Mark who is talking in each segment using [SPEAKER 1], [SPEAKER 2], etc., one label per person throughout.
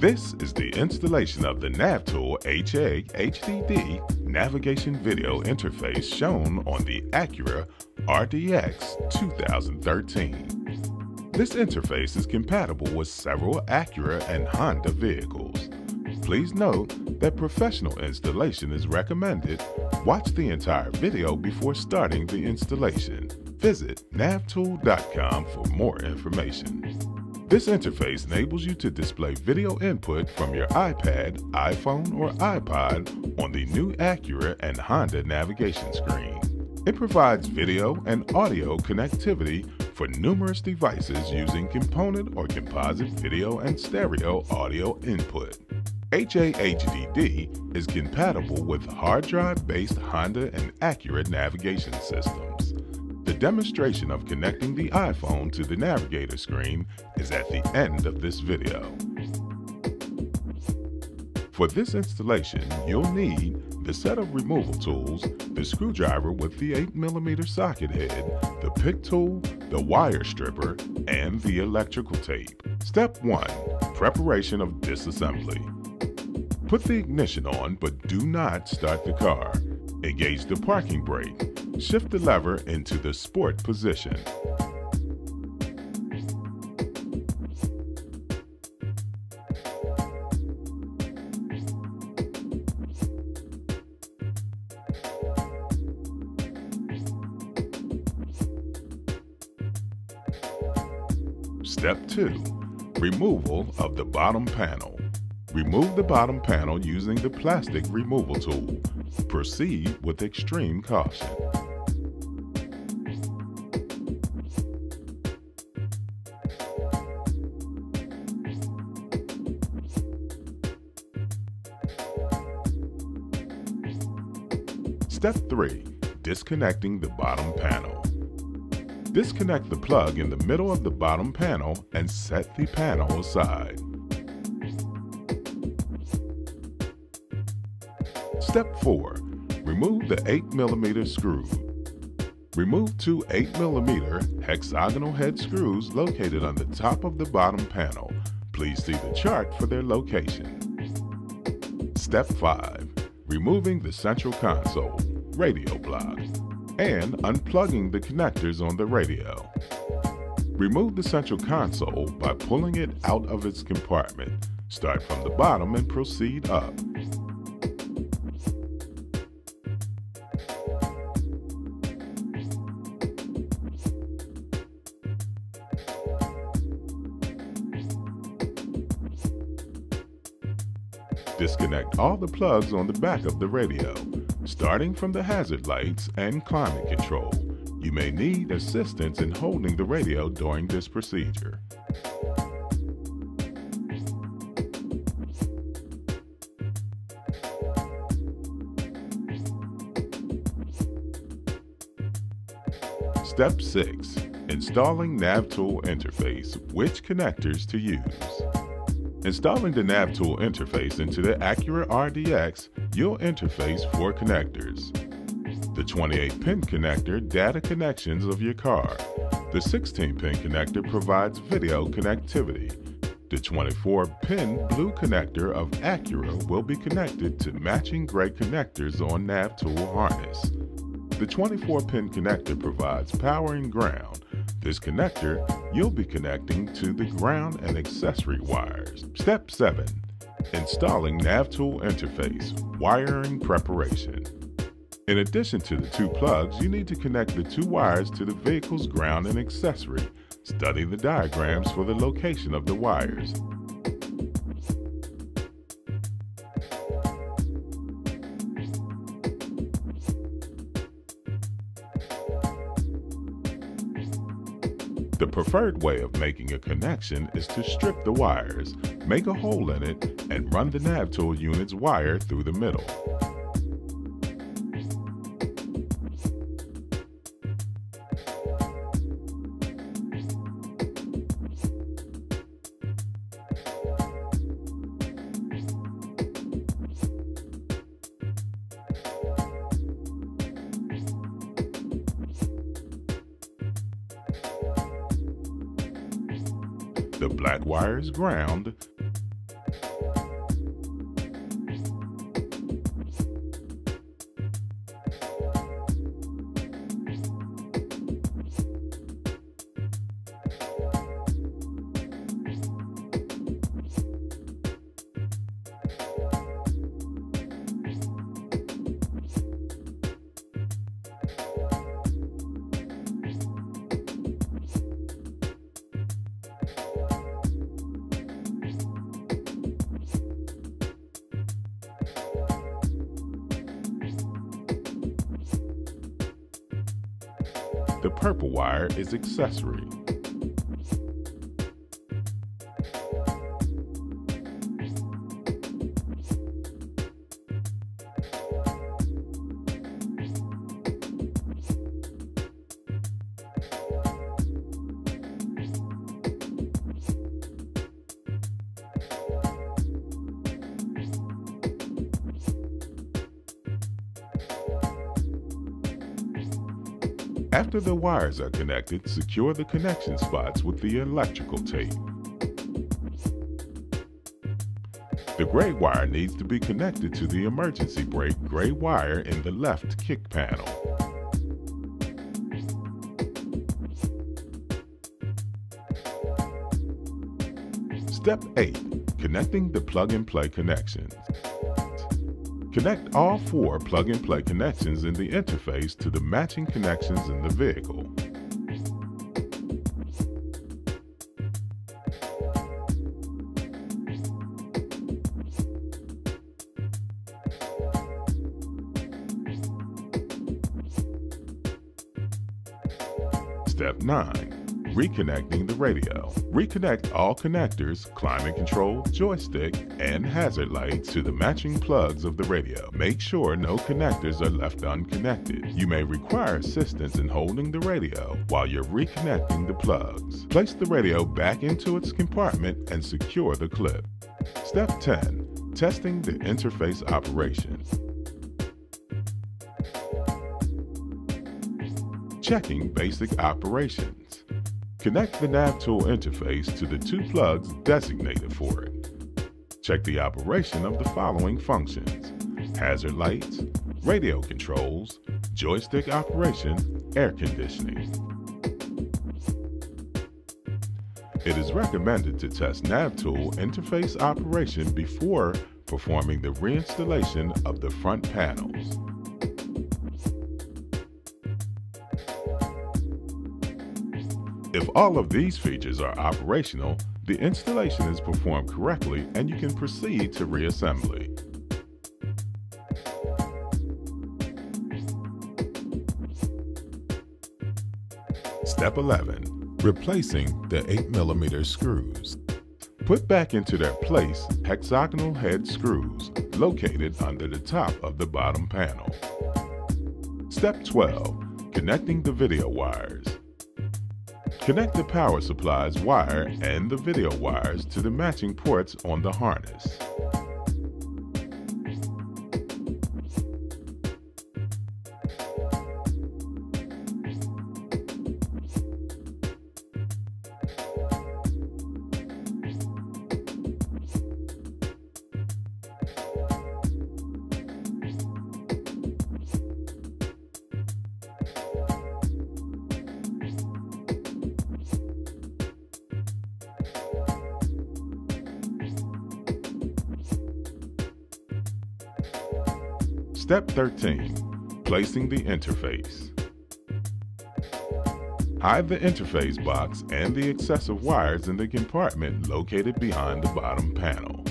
[SPEAKER 1] This is the installation of the NavTool HA HDD navigation video interface shown on the Acura RDX 2013. This interface is compatible with several Acura and Honda vehicles. Please note that professional installation is recommended. Watch the entire video before starting the installation. Visit navtool.com for more information. This interface enables you to display video input from your iPad, iPhone, or iPod on the new Acura and Honda navigation screen. It provides video and audio connectivity for numerous devices using component or composite video and stereo audio input. HAHDD is compatible with hard drive based Honda and Acura navigation systems. The demonstration of connecting the iPhone to the navigator screen is at the end of this video. For this installation, you'll need the set of removal tools, the screwdriver with the 8mm socket head, the pick tool, the wire stripper, and the electrical tape. Step 1. Preparation of disassembly. Put the ignition on, but do not start the car. Engage the parking brake. Shift the lever into the sport position. Step 2. Removal of the bottom panel. Remove the bottom panel using the plastic removal tool. Proceed with extreme caution. Step 3. Disconnecting the bottom panel. Disconnect the plug in the middle of the bottom panel and set the panel aside. Step 4. Remove the 8mm screw. Remove two 8mm hexagonal head screws located on the top of the bottom panel. Please see the chart for their location. Step 5. Removing the central console, radio block, and unplugging the connectors on the radio. Remove the central console by pulling it out of its compartment. Start from the bottom and proceed up. Disconnect all the plugs on the back of the radio, starting from the hazard lights and climate control. You may need assistance in holding the radio during this procedure. Step 6. Installing NavTool interface, which connectors to use. Installing the NavTool interface into the Acura RDX, you'll interface four connectors. The 28-pin connector data connections of your car. The 16-pin connector provides video connectivity. The 24-pin blue connector of Acura will be connected to matching gray connectors on NavTool harness. The 24-pin connector provides power and ground. This connector, you'll be connecting to the ground and accessory wires. Step 7. Installing NavTool interface, wiring preparation. In addition to the two plugs, you need to connect the two wires to the vehicle's ground and accessory. Study the diagrams for the location of the wires. Preferred way of making a connection is to strip the wires, make a hole in it, and run the NavTool unit's wire through the middle. The black wire is ground, The purple wire is accessory. After the wires are connected, secure the connection spots with the electrical tape. The gray wire needs to be connected to the emergency brake gray wire in the left kick panel. Step 8. Connecting the plug-and-play connections. Connect all four plug-and-play connections in the interface to the matching connections in the vehicle. Step 9. Reconnecting the radio. Reconnect all connectors, climate control, joystick, and hazard lights to the matching plugs of the radio. Make sure no connectors are left unconnected. You may require assistance in holding the radio while you're reconnecting the plugs. Place the radio back into its compartment and secure the clip. Step 10. Testing the interface operation. Checking basic operations. Connect the NavTool interface to the two plugs designated for it. Check the operation of the following functions. Hazard lights, radio controls, joystick operation, air conditioning. It is recommended to test NavTool interface operation before performing the reinstallation of the front panels. If all of these features are operational, the installation is performed correctly and you can proceed to reassembly. Step 11. Replacing the 8mm screws. Put back into their place hexagonal head screws located under the top of the bottom panel. Step 12. Connecting the video wires. Connect the power supply's wire and the video wires to the matching ports on the harness. Step 13. Placing the interface. Hide the interface box and the excessive wires in the compartment located behind the bottom panel.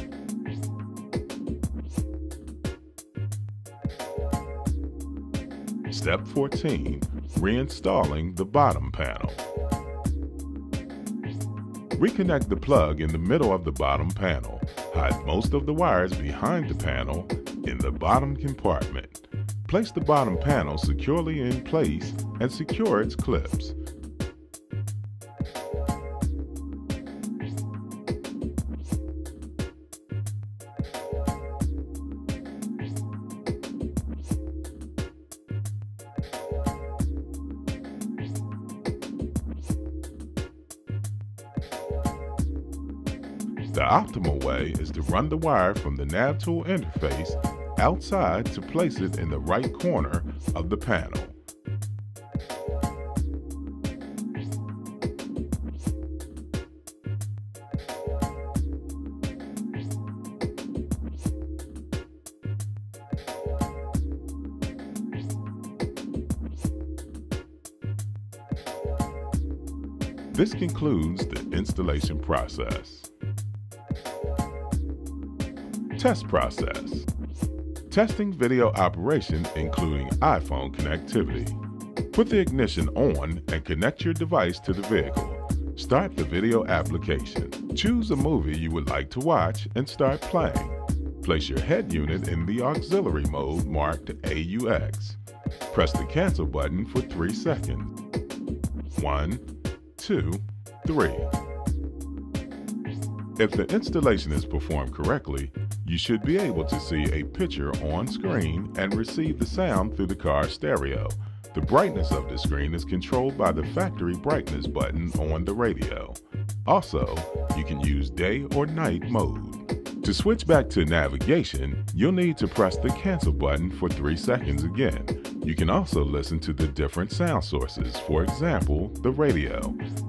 [SPEAKER 1] Step 14. Reinstalling the bottom panel. Reconnect the plug in the middle of the bottom panel. Hide most of the wires behind the panel in the bottom compartment. Place the bottom panel securely in place and secure its clips. The optimal way is to run the wire from the NavTool interface outside to place it in the right corner of the panel. This concludes the installation process. Test process. Testing video operation including iPhone connectivity. Put the ignition on and connect your device to the vehicle. Start the video application. Choose a movie you would like to watch and start playing. Place your head unit in the auxiliary mode marked AUX. Press the cancel button for 3 seconds. One, three. two, three. If the installation is performed correctly, you should be able to see a picture on screen and receive the sound through the car stereo. The brightness of the screen is controlled by the factory brightness button on the radio. Also, you can use day or night mode. To switch back to navigation, you'll need to press the cancel button for 3 seconds again. You can also listen to the different sound sources, for example, the radio,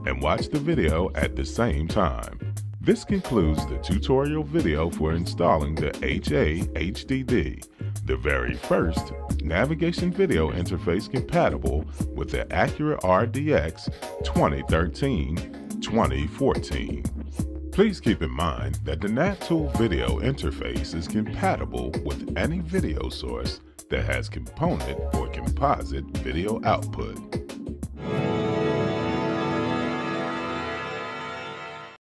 [SPEAKER 1] and watch the video at the same time. This concludes the tutorial video for installing the HA HDD, the very first navigation video interface compatible with the Acura RDX 2013-2014. Please keep in mind that the NavTool video interface is compatible with any video source that has component or composite video output.